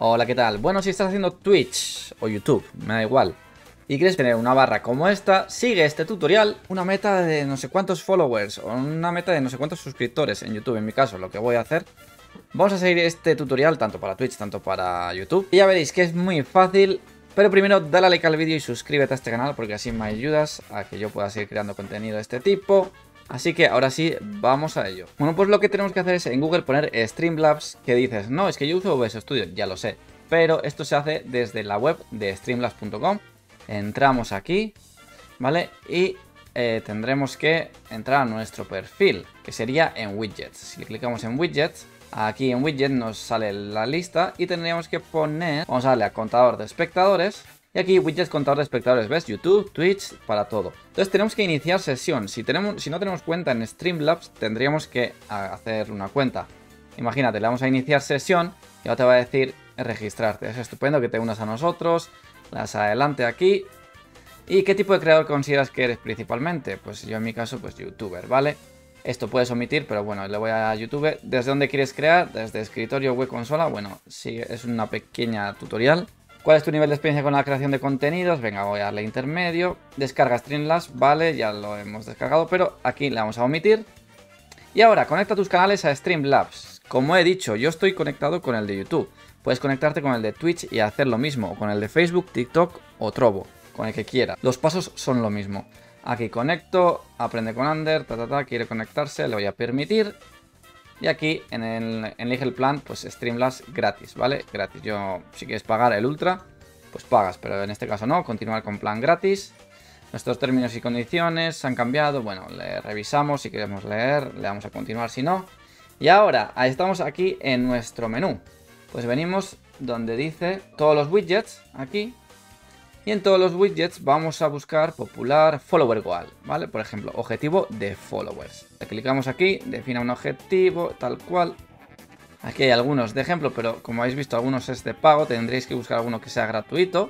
Hola, ¿qué tal? Bueno, si estás haciendo Twitch o YouTube, me da igual, y quieres tener una barra como esta, sigue este tutorial, una meta de no sé cuántos followers o una meta de no sé cuántos suscriptores en YouTube, en mi caso, lo que voy a hacer. Vamos a seguir este tutorial tanto para Twitch, tanto para YouTube. Y ya veréis que es muy fácil, pero primero dale like al vídeo y suscríbete a este canal porque así me ayudas a que yo pueda seguir creando contenido de este tipo. Así que ahora sí, vamos a ello. Bueno, pues lo que tenemos que hacer es en Google poner Streamlabs, que dices, no, es que yo uso OBS Studio, ya lo sé. Pero esto se hace desde la web de streamlabs.com. Entramos aquí, ¿vale? Y eh, tendremos que entrar a nuestro perfil, que sería en Widgets. Si clicamos en Widgets, aquí en Widget nos sale la lista y tendríamos que poner, vamos a darle a contador de espectadores y aquí widgets contador de espectadores, ¿ves? YouTube, Twitch, para todo. Entonces tenemos que iniciar sesión. Si, tenemos, si no tenemos cuenta en Streamlabs, tendríamos que hacer una cuenta. Imagínate, le vamos a iniciar sesión y ahora te va a decir registrarte. Es estupendo que te unas a nosotros. Las adelante aquí. ¿Y qué tipo de creador consideras que eres principalmente? Pues yo en mi caso, pues youtuber, ¿vale? Esto puedes omitir, pero bueno, le voy a YouTube. ¿Desde dónde quieres crear? Desde escritorio, web, consola. Bueno, sí, es una pequeña tutorial. ¿Cuál es tu nivel de experiencia con la creación de contenidos? Venga, voy a darle intermedio. Descarga Streamlabs, vale, ya lo hemos descargado, pero aquí le vamos a omitir. Y ahora, conecta tus canales a Streamlabs. Como he dicho, yo estoy conectado con el de YouTube. Puedes conectarte con el de Twitch y hacer lo mismo, o con el de Facebook, TikTok o Trovo, con el que quiera. Los pasos son lo mismo. Aquí conecto, aprende con Under, ta, ta, ta, quiere conectarse, le voy a permitir. Y aquí en el elige el plan, pues Streamlabs gratis, ¿vale? Gratis. Yo, si quieres pagar el Ultra, pues pagas, pero en este caso no, continuar con plan gratis. Nuestros términos y condiciones han cambiado, bueno, le revisamos si queremos leer, le damos a continuar si no. Y ahora, estamos aquí en nuestro menú. Pues venimos donde dice todos los widgets, aquí, y en todos los widgets vamos a buscar popular follower goal, ¿vale? Por ejemplo, objetivo de followers. Le clicamos aquí, defina un objetivo, tal cual. Aquí hay algunos de ejemplo, pero como habéis visto, algunos es de pago. Tendréis que buscar alguno que sea gratuito.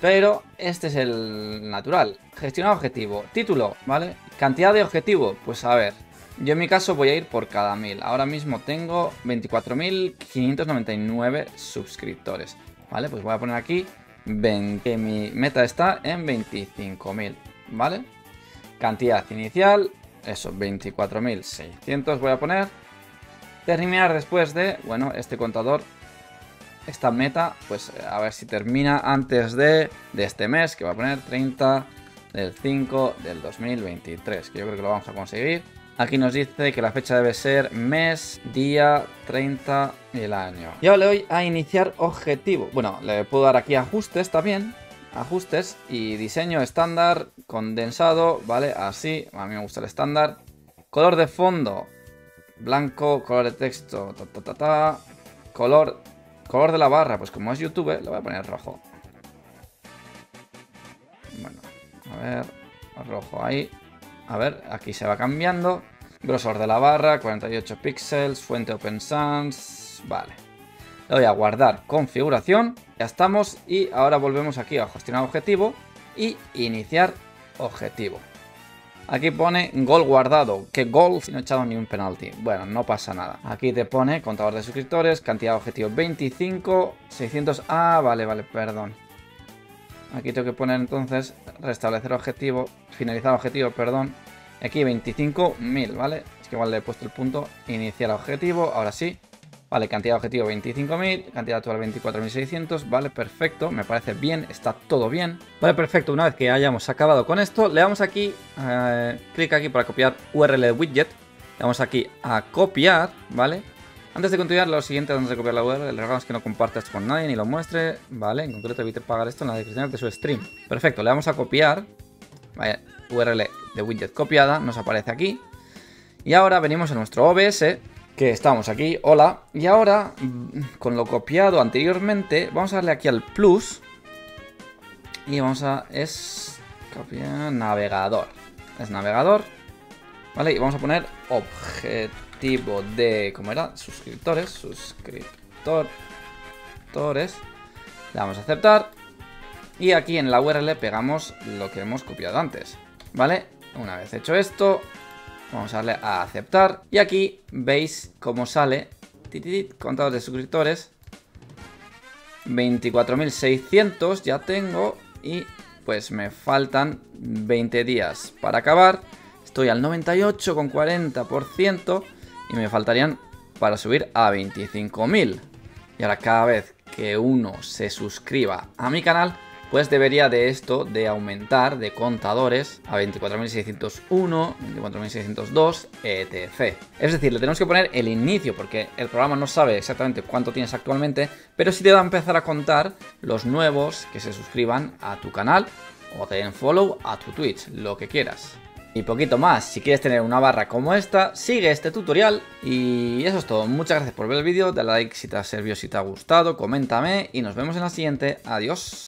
Pero este es el natural. Gestionar objetivo. Título, ¿vale? Cantidad de objetivo. Pues a ver. Yo en mi caso voy a ir por cada mil. Ahora mismo tengo 24.599 suscriptores. ¿Vale? Pues voy a poner aquí que mi meta está en 25.000, ¿vale? Cantidad inicial, eso, 24.600 voy a poner. Terminar después de, bueno, este contador, esta meta, pues a ver si termina antes de, de este mes, que va a poner 30 del 5 del 2023, que yo creo que lo vamos a conseguir. Aquí nos dice que la fecha debe ser mes, día, 30 y el año. Y ahora le doy a iniciar objetivo. Bueno, le puedo dar aquí ajustes también. Ajustes y diseño estándar, condensado, ¿vale? Así, a mí me gusta el estándar. Color de fondo, blanco, color de texto, ta, ta, ta, ta. Color, color de la barra, pues como es YouTube, le voy a poner rojo. Bueno, a ver, rojo ahí. A ver, aquí se va cambiando. Grosor de la barra, 48 píxeles, fuente Open Sans. Vale. Le voy a guardar configuración. Ya estamos. Y ahora volvemos aquí a gestionar objetivo y iniciar objetivo. Aquí pone gol guardado. ¿Qué gol? Si no he echado ni un penalti. Bueno, no pasa nada. Aquí te pone contador de suscriptores, cantidad de objetivo 25, 600... Ah, vale, vale, perdón. Aquí tengo que poner entonces restablecer objetivo, finalizar objetivo, perdón. Aquí 25.000, ¿vale? Es que igual le he puesto el punto, iniciar objetivo, ahora sí. Vale, cantidad de objetivo 25.000, cantidad actual 24.600, vale, perfecto, me parece bien, está todo bien. Vale, perfecto, una vez que hayamos acabado con esto, le damos aquí, eh, clic aquí para copiar URL de widget, le damos aquí a copiar, ¿vale? Antes de continuar, lo siguiente, antes de copiar la URL, le rogamos que no comparta esto con nadie ni lo muestre, ¿vale? En concreto evite pagar esto en la descripción de su stream. Perfecto, le vamos a copiar, vaya, URL de widget copiada, nos aparece aquí. Y ahora venimos a nuestro OBS, que estamos aquí, hola, y ahora, con lo copiado anteriormente, vamos a darle aquí al plus, y vamos a, es, copiar, navegador, es navegador, ¿vale? Y vamos a poner objeto tipo de, ¿cómo era? Suscriptores, suscriptores. Le damos a aceptar. Y aquí en la URL pegamos lo que hemos copiado antes, ¿vale? Una vez hecho esto, vamos a darle a aceptar. Y aquí veis cómo sale contador de suscriptores. 24.600 ya tengo y pues me faltan 20 días para acabar. Estoy al 98,40% y me faltarían para subir a 25.000. Y ahora cada vez que uno se suscriba a mi canal, pues debería de esto de aumentar de contadores a 24.601, 24.602, etc. Es decir, le tenemos que poner el inicio porque el programa no sabe exactamente cuánto tienes actualmente, pero sí te va a empezar a contar los nuevos que se suscriban a tu canal o te den follow a tu Twitch, lo que quieras. Y poquito más, si quieres tener una barra como esta, sigue este tutorial y eso es todo. Muchas gracias por ver el vídeo, dale like si te ha servido, si te ha gustado, coméntame y nos vemos en la siguiente. Adiós.